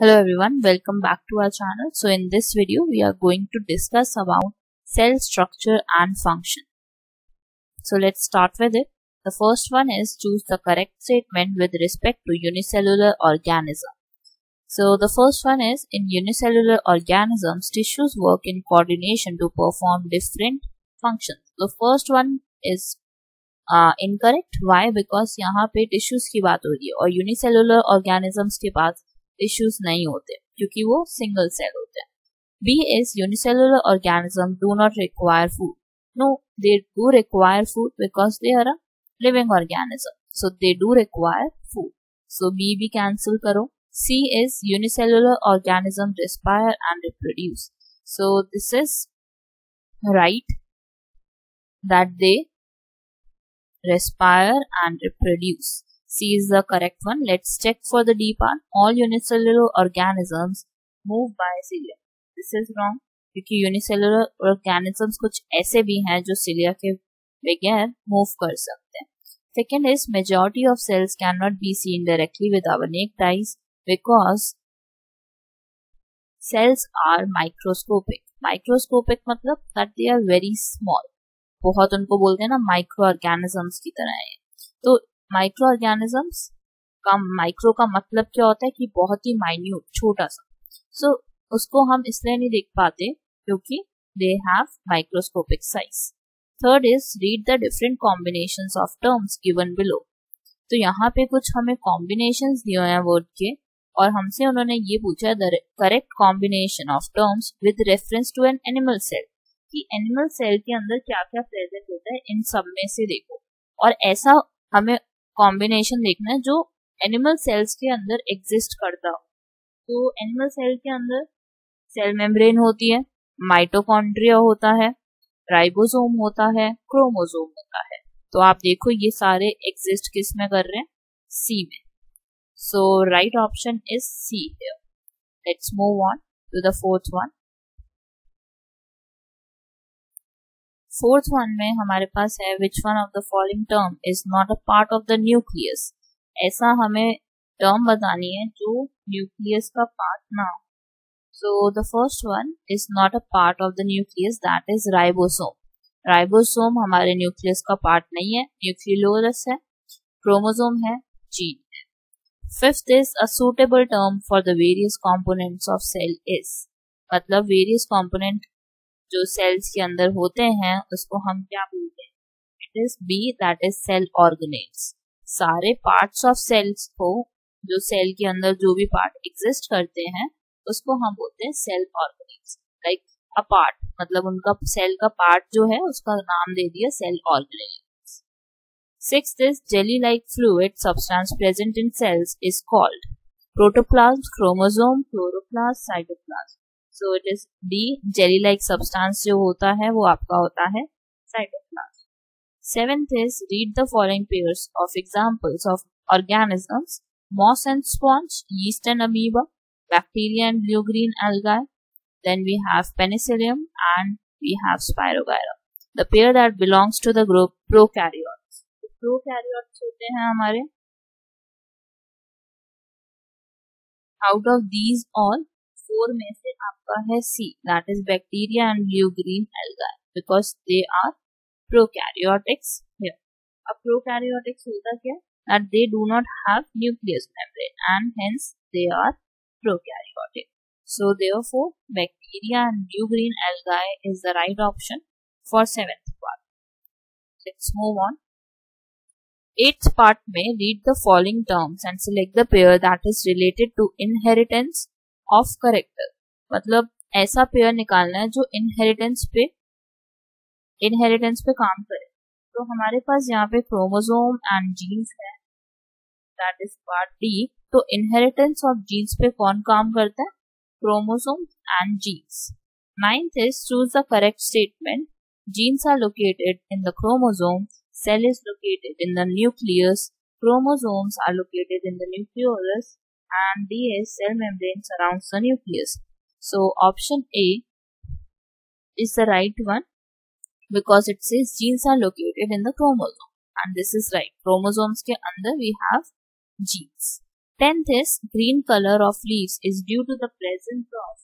Hello everyone, welcome back to our channel. So in this video, we are going to discuss about cell structure and function. So let's start with it. The first one is choose the correct statement with respect to unicellular organism. So the first one is in unicellular organisms, tissues work in coordination to perform different functions. The first one is incorrect uh, why because यहाँ पे tissues की बात हो रही है और unicellular organisms के पास tissues नहीं होते, क्योंकि वो सिंगल सेल होते हैं। B is unicellular organism do not require food no they do require food because they are a living organism so they do require food so B भी cancel करो। C is unicellular organism respire and reproduce so, this is right that they respire and reproduce. C is the correct one. Let's check for the D part. All unicellular organisms move by cilia. This is wrong, क्योंकि unicellular organisms कुछ ऐसे भी हैं जो cilia के बगैर move कर सकते हैं second is majority of cells can not be seen directly with our because cells are microscopic microscopic मतलब that they are very small बहुत उनको बोलते हैं ना माइक्रो ऑर्गेनिजम्स की तरह है तो माइक्रो ऑर्गेनिजम्स का माइक्रो का मतलब क्या होता है कि बहुत ही माइन्यूट छोटा सा। सो so, उसको हम इसलिए नहीं देख पाते क्योंकि they have microscopic size third is read the different combination of terms given below तो यहाँ पे कुछ हमें कॉम्बिनेशन दिए हैं वर्ड के और हमसे उन्होंने ये पूछा the correct combination of terms with reference to an animal cell कि एनिमल सेल के अंदर क्या क्या प्रेजेंट होता है इन सब में से देखो। और ऐसा हमें कॉम्बिनेशन देखना है जो एनिमल सेल्स के अंदर एग्जिस्ट करता हो। तो एनिमल सेल के अंदर सेल मेम्ब्रेन होती है माइटोकॉन्ड्रिया होता है राइबोसोम होता है क्रोमोसोम होता है। तो आप देखो ये सारे एग्जिस्ट किसमें कर रहे हैं? सी में। So right option is C let's move on to the fourth one fourth one में हमारे पास है which one of the following term is not a part of the nucleus ऐसा हमें टर्म बतानी है जो न्यूक्लियस का पार्ट ना हो। So the first one is not a part of the nucleus that is ribosome ribosome हमारे nucleus का पार्ट नहीं है न्यूक्लियोलस है क्रोमोसोम है जीन है। Fifth is a suitable term for the various components of cell is मतलब various component जो cells के अंदर होते हैं, उसको हम क्या बोलते हैं? It is B that is cell organelles सारे पार्ट्स ऑफ़ सेल्स को, जो सेल के अंदर जो भी पार्ट एग्जिस्ट करते हैं, उसको हम बोलते हैं cell organelles like a part मतलब उनका सेल का पार्ट जो है, उसका नाम दे दिया cell organelles six is jelly like fluid substance present in cells is called protoplasm chromosome chloroplast cytoplasm so it is the jelly like substance जो होता है, वो आपका होता है cytoplasm seventh is read the following pairs of examples of organisms moss and sponge yeast and amoeba bacteria and blue green alga then we have penicillium and we have spirogyra the pair that belongs to the group prokaryotes prokaryotes होते हैं हमारे. Out of these all four में से आपका है see that is bacteria and blue green alga because they are prokaryotics here अब prokaryotics होता क्या that they do not have nucleus membrane and hence they are prokaryotic. So therefore bacteria and blue green algae is the right option for seventh part. Let's move on. Eighth part may read the following terms and select the pair that is related to inheritance of character मतलब ऐसा pair निकालना है जो inheritance पे inheritance पे काम करे। तो हमारे पास यहाँ पे क्रोमोसोम एंड जीन्स है। दैट इज़ पार्ट डी तो इनहेरिटेंस ऑफ़ जीन्स पे कौन काम करता है? Chromosome and genes ninth is choose the correct statement genes are located in the chromosome cell is located in the nucleus. Chromosomes are located in the nucleolus and D is cell membrane surrounds the nucleus. So option A is the right one because it says genes are located in the chromosome and this is right. Chromosomes के अंदर we have genes. Tenth is green color of leaves is due to the presence of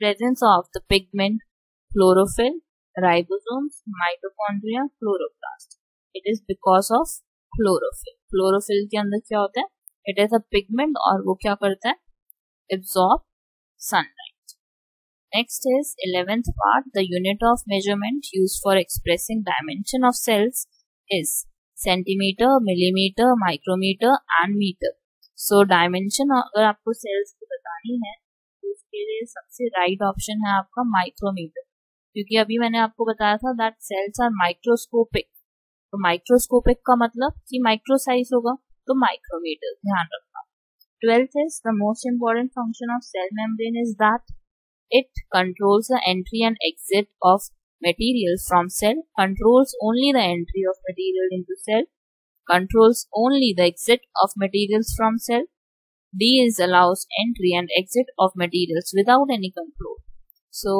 presence of the pigment chlorophyll, ribosomes, mitochondria, chloroplast. It is because of chlorophyll. Chlorophyll के अंदर क्या होता है? It is a pigment और वो क्या करता है? Absorb sunlight. Next is 11th part. The unit of measurement used for expressing dimension of cells is centimetre millimetre micrometre and metre so dimension अगर आपको सेल्स की बतानी है तो उसके लिए सबसे राइट ऑप्शन है आपका माइक्रोमीटर क्योंकि अभी मैंने आपको बताया था दैट सेल्स आर माइक्रोस्कोपिक तो माइक्रोस्कोपिक का मतलब कि माइक्रो साइज़ होगा तो माइक्रोवेटर ध्यान रखना। Twelfth is the most important function of cell membrane is that it controls the entry and exit of material from cell controls only the entry of material into cell controls only the exit of materials from cell D is allows entry and exit of materials without any control so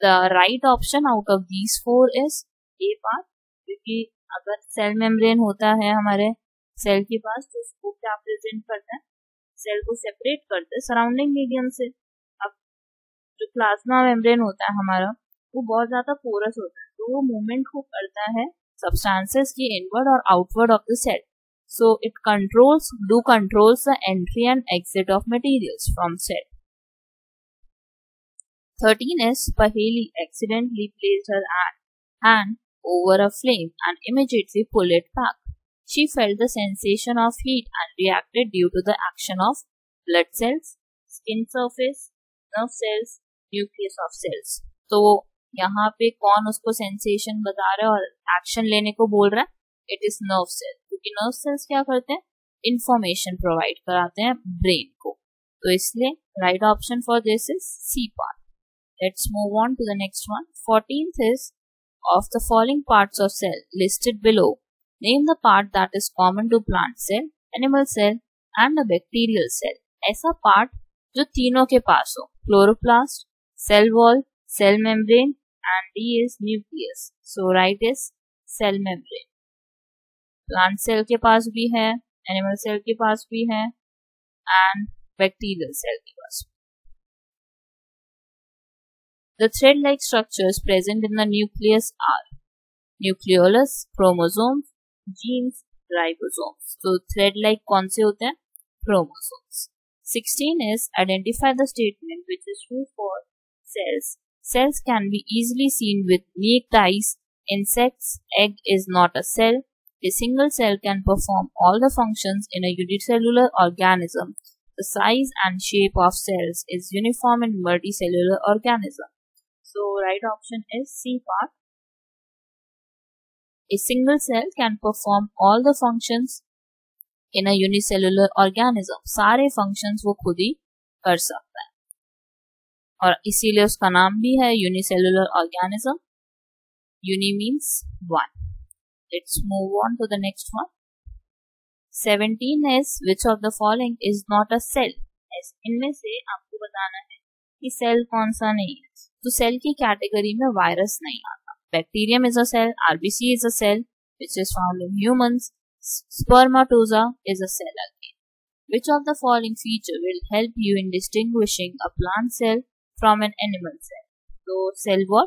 the right option out of these four is A part क्योंकि अगर cell membrane होता है हमारे cell के पास तो उसको क्या present करता है, सेल को सेपरेट करता है सराउंडिंग मीडियम से। अब जो प्लाज्मा मेम्ब्रेन होता है हमारा, वो बहुत ज़्यादा पोरस होता है। तो वो मूवमेंट को करता है सब्सटेंसेस की इनवर्ड और outward of the cell so it controls do controls the entry and exit of materials from cell thirteen S Paheli accidentally place her hand over a flame and immediately pull it back She felt the sensation of heat and reacted due to the action of blood cells, skin surface, nerve cells, nucleus of cells. तो यहाँ पे कौन उसको sensation बता रहा है और action लेने को बोल रहा है? इट इज़ नर्व सेल क्योंकि नर्व सेल्स क्या करते हैं? इंफॉर्मेशन प्रोवाइड कराते हैं ब्रेन को। तो इसलिए right option for this is C part let's move on to the next one fourteenth is of the following parts of cell listed below Name the part that is common to plant cell animal cell and the bacterial cell ऐसा part जो तीनों के पास हो chloroplast cell wall cell membrane and D is nucleus. So right is cell membrane. Plant cell के पास भी है एनिमल सेल के पास भी है एंड बैक्टीरियल सेल के पास The thread-like structures present in the nucleus are nucleolus, chromosomes, genes, ribosomes. So thread-like कौन से होते हैं? Chromosomes. 16 is identify the statement which is true for cells Cells can be easily seen with naked eyes. Insects, egg is not a cell. A single cell can perform all the functions in a unicellular organism. The size and shape of cells is uniform in multicellular organism. So right option is C part. A single cell can perform all the functions in a unicellular organism. सारे functions वो खुद ही कर सकता है और इसीलिए उसका नाम भी है unicellular organism uni means one let's move on to the next one 17 is which of the following is not a cell इनमें से आपको बताना है कि सेल कौन सा नहीं है तो सेल की कैटेगरी में वायरस नहीं आता bacterium is a cell RBC is a cell which is found in humans spermatozoa is a cell again which of the following feature will help you in distinguishing a plant cell from an animal cell तो cell wall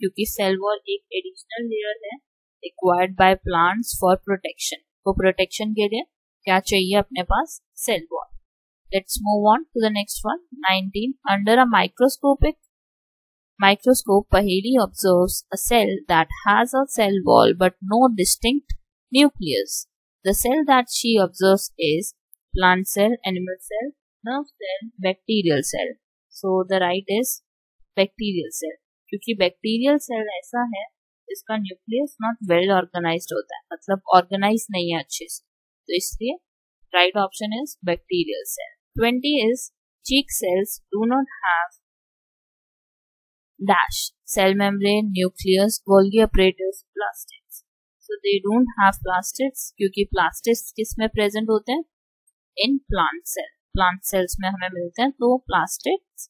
क्योंकि cell wall एक additional layer है required by plants for protection तो protection के लिए क्या चाहिए अपने पास cell wall let's move on to the next one 19 under a microscopic microscope Paheli observes a cell that has a cell wall but no distinct nucleus. The cell that she observes is plant cell, animal cell, nerve cell, bacterial cell. So the right is bacterial cell क्योंकि bacterial cell ऐसा है इसका nucleus not well organise होता है मतलब organise नहीं है अच्छे से तो इसलिए right option is bacterial cell twenty is cheek cells do not have dash cell membrane nucleus golgi apparatus plastids so they don't have plastids क्योंकि plastids किस में प्रेजेंट होते हैं in plant cell plant cells में हमें मिलते हैं तो plastids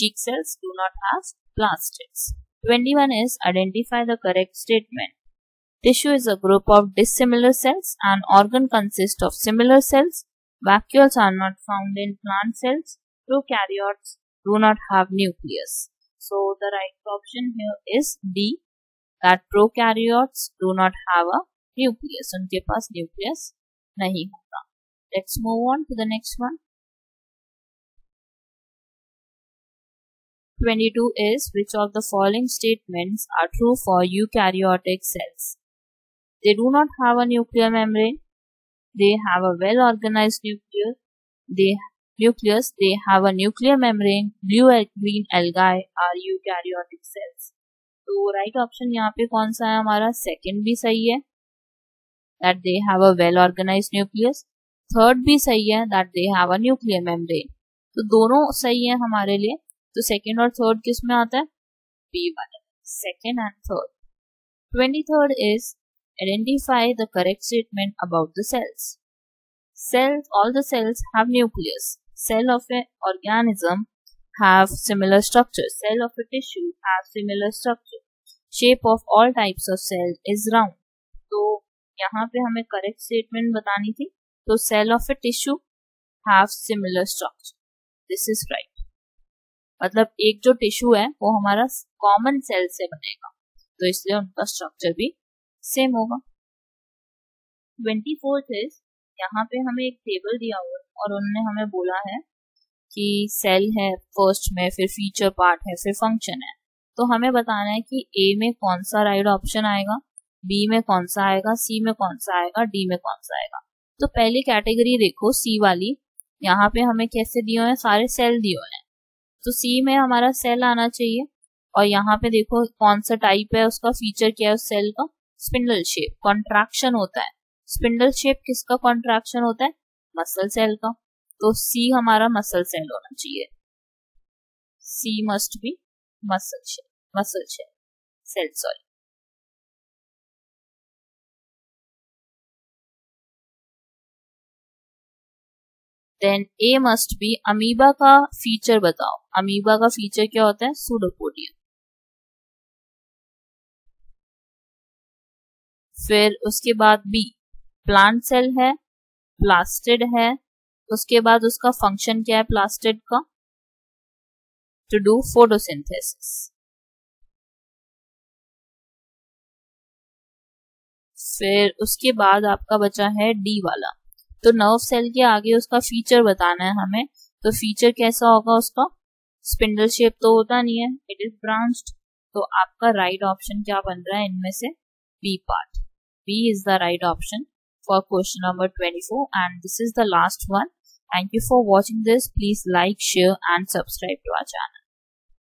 cheek cells do not have plastids 21 is identify the correct statement Tissue is a group of dissimilar cells. An organ consists of similar cells. Vacuoles are not found in plant cells. Prokaryotes do not have nucleus. So the right option here is D that prokaryotes do not have a nucleus. उनके पास nucleus नहीं होता. Let's move on to the next one. 22 is which of the following statements are true for eukaryotic cells? They do not have a nuclear membrane. They have a well organized nucleus. They nucleus. They have a nuclear membrane. Blue and green algae are eukaryotic cells. तो right option यहाँ पे कौन सा है हमारा second भी सही है that they have a well organize nucleus third भी सही है that they have a nuclear membrane तो दोनों सही है हमारे लिए तो सेकेंड और थर्ड किसमें आता है बी वाले second and third twenty third is identify the correct statement about the cells. Cells, all the cells have nucleus. Cell of an organism have similar structure. Cell of a tissue have similar structure. Shape of all types of cell is round. तो यहाँ पे हमें correct statement बतानी थी तो cell of A tissue have similar structure this is right मतलब एक जो टिश्यू है, वो हमारा कॉमन सेल से बनेगा तो इसलिए उनका स्ट्रक्चर भी सेम होगा ट्वेंटी फोर्थ इज़ यहाँ पे हमें एक टेबल दिया हुआ है और उन्होंने हमें बोला है कि सेल है फ़र्स्ट में, फिर फीचर पार्ट है, फिर फ़ंक्शन है। तो हमें बताना है कि ए में कौन सा राइट ऑप्शन आएगा बी में कौन सा आएगा सी में कौन सा आएगा डी में कौन सा आएगा। तो पहली कैटेगरी देखो सी वाली। यहाँ पे हमें कैसे दिए हैं? सारे सेल दिए हैं। तो सी में हमारा सेल आना चाहिए और यहाँ पे देखो कौन सा टाइप है, उसका फीचर क्या है उस सेल का? स्पिंडल शेप कॉन्ट्रैक्शन होता है। स्पिंडल शेप किसका कॉन्ट्रैक्शन होता है? मसल सेल का। तो सी हमारा मसल सेल होना चाहिए। C must be muscle shell muscle shell cell sorry then A must be amoeba का फीचर बताओ। अमीबा का फीचर क्या होता है? सूडोपोडियम फिर उसके बाद बी प्लांट सेल है प्लास्टिड है, उसके बाद उसका फ़ंक्शन क्या है प्लास्टिड का? टू डू फोटोसिंथेसिस फिर उसके बाद आपका बचा है डी वाला। तो नर्व सेल के आगे उसका फीचर बताना है हमें। तो फीचर कैसा होगा उसका? स्पिंडल शेप तो होता नहीं है इट इज़ ब्रांच्ड तो आपका राइट right ऑप्शन क्या बन रहा है इनमें से? B part B is the right option for question number 24 and this is the last one. Thank you for watching this. Please like, share and subscribe to our channel.